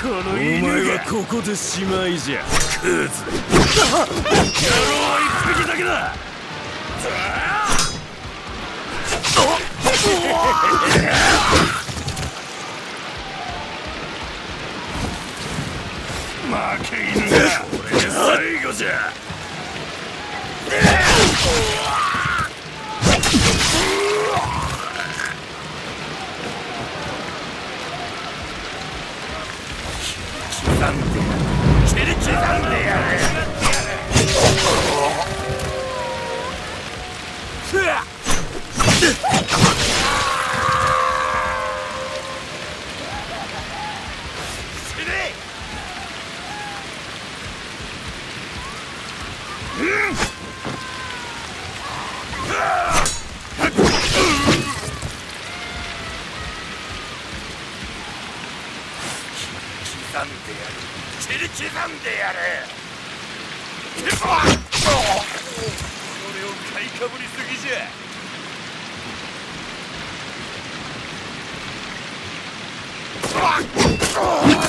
このお前はここでしまいじゃ。クズ。野郎は一匹だけだ。負け犬がこれで最後じゃ。刻んで切り刻んでやれ刻んでやる切り刻んでやれ。それを買いかぶりすぎじゃうわっ